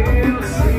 feel the same.